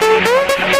Thank you.